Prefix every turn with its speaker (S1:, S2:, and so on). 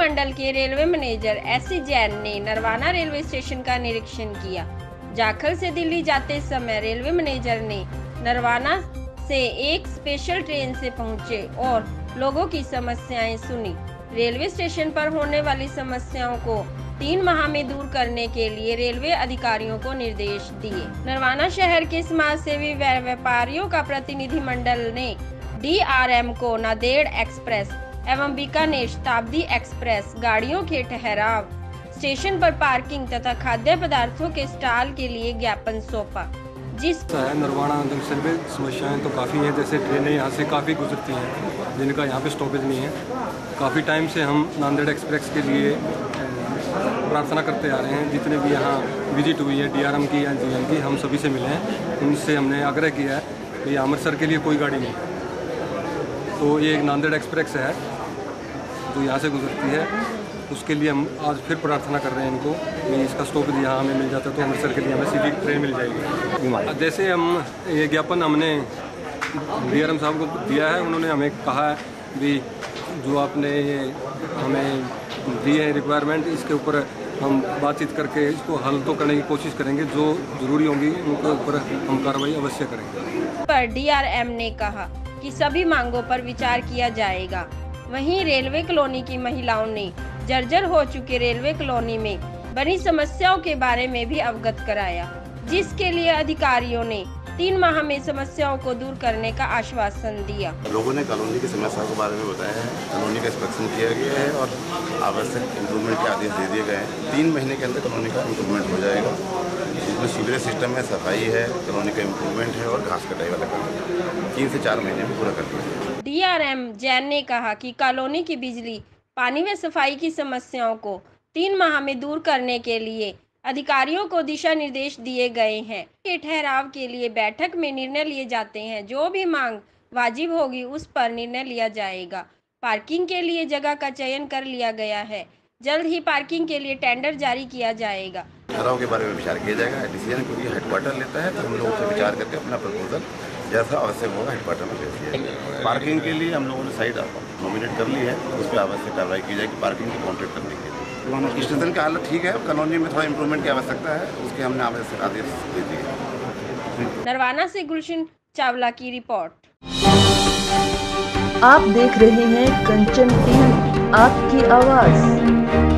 S1: मंडल के railway manager S C Jain ने Narwana railway station का निरीक्षण किया। जाखल से दिल्ली जाते समय रेलवे मैनेजर ने नरवाना से एक स्पेशल ट्रेन से पहुँचे और लोगों की समस्याएँ सुनी। रेलवे स्टेशन पर होने वाली समस्याओं को तीन माह में दूर करने के लिए रेलवे अधिकारियों को निर्देश दिए। नरवाना शहर के समाज सेवी व्यापारियों का प्रतिनिधि मंडल ने डीआरएम को नादेड़ एक्सप्रेस एवं बीकानेर शताब्दी एक्सप्रेस गाड़ियों के ठहराव, स्टेशन पर पार्किंग तथा खाद्य पदार्थों के स्टॉल के लिए ज्ञापन सौंपा। जिस
S2: है जंक्शन पे समस्याएँ तो काफ़ी हैं, जैसे ट्रेनें यहाँ से काफ़ी गुजरती हैं, जिनका यहाँ पे स्टॉपेज नहीं है। काफ़ी टाइम से हम नांदेड़ एक्सप्रेस के लिए प्रार्थना करते आ रहे हैं। जितने भी यहाँ विज़िट हुई है डीआरएम की या जीएम की हम सभी से मिले हैं। उनसे हमने आग्रह किया है कि अमृतसर के लिए कोई गाड़ी नहीं। तो ये एक नांदेड़ एक्सप्रेस है जो यहाँ से गुजरती है। उसके लिए हम आज फिर प्रार्थना कर रहे हैं इनको कि इसका स्टॉपेज यहाँ हमें मिल जाता है तो अमृतसर के लिए हमें सीधी ट्रेन मिल जाएगी। जैसे हम ये ज्ञापन हमने डीआरएम साहब को दिया है उन्होंने हमें कहा है भी जो आपने ये हमें दी है रिक्वायरमेंट इसके ऊपर हम बातचीत करके इसको हल तो करने की कोशिश करेंगे जो ज़रूरी होंगी उनके ऊपर हम कार्रवाई अवश्य करेंगे।
S1: पर डीआरएम ने कहा कि सभी मांगों पर विचार किया जाएगा। वहीं रेलवे कॉलोनी की महिलाओं ने जर्जर हो चुके रेलवे कॉलोनी में बनी समस्याओं के बारे में भी अवगत कराया, जिसके लिए अधिकारियों ने तीन माह में समस्याओं को दूर करने का आश्वासन दिया।
S3: लोगों ने कॉलोनी की समस्या के बारे में बताया है। कॉलोनी का इंस्पेक्शन किया गया है और आवश्यक इम्प्रूवमेंट के आदेश दे दिए गए हैं। तीन महीने के अंदर कॉलोनी का इम्प्रूवमेंट हो जाएगा। इसमें सीवरेज सिस्टम है सफ़ाई है कॉलोनी का इम्प्रूवमेंट है और घास कटाई वाला काम तीन से चार महीने में पूरा कर दिया
S1: डीआरएम जैन ने कहा कि कॉलोनी की बिजली पानी व सफ़ाई की समस्याओं को तीन माह में दूर करने के लिए अधिकारियों को दिशा निर्देश दिए गए हैं। के ठहराव के लिए बैठक में निर्णय लिए जाते हैं। जो भी मांग वाजिब होगी, उस पर निर्णय लिया जाएगा। पार्किंग के लिए जगह का चयन कर लिया गया है। जल्द ही पार्किंग के लिए टेंडर जारी किया जाएगा।
S3: ठहराव के बारे में विचार किया जाएगा। डिसीज़न क्योंकि हेडक्वार्टर लेता है। तो हम लोग विचार करके अपना प्रपोजल जैसा आवश्यक होगा हेडक्वार्टर में भेज दिया पार्किंग के लिए हम लोगों ने साइड नॉमिनेट कर ली है। उस पर आवश्यक कार्रवाई की जाएगी। पार्किंग की कॉन्ट्रैक्ट करने के लिए। स्टेशन का हालत ठीक है कॉलोनी में थोड़ा इम्प्रूवमेंट की आवश्यकता है उसके हमने आवश्यक आदेश दे दिए।
S1: नरवाना से गुलशन चावला की रिपोर्ट।
S4: आप देख रहे हैं कंचन टीवी आपकी आवाज़।